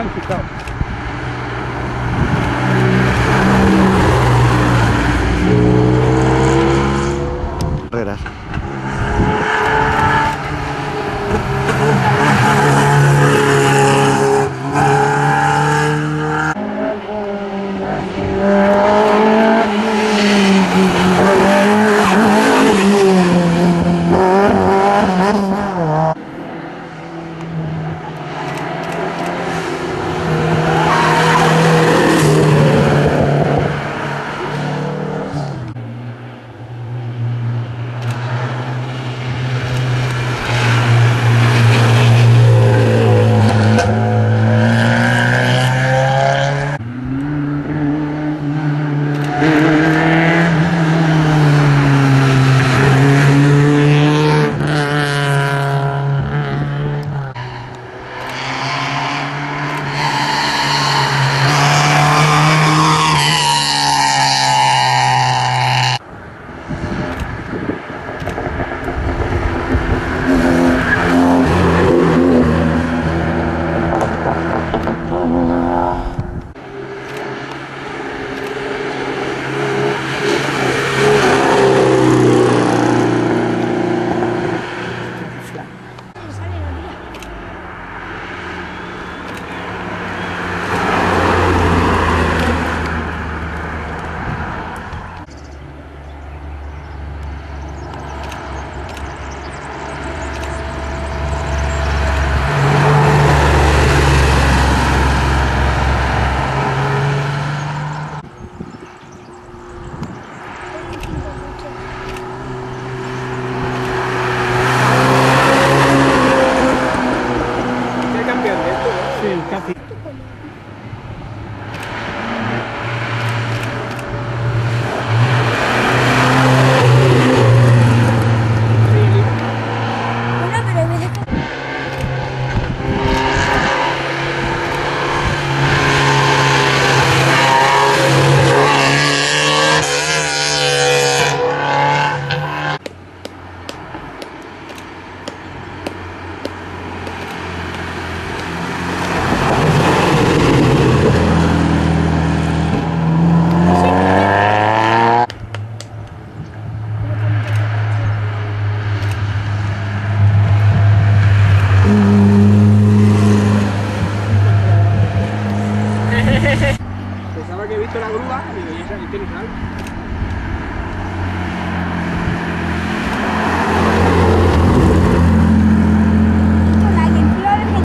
Ya están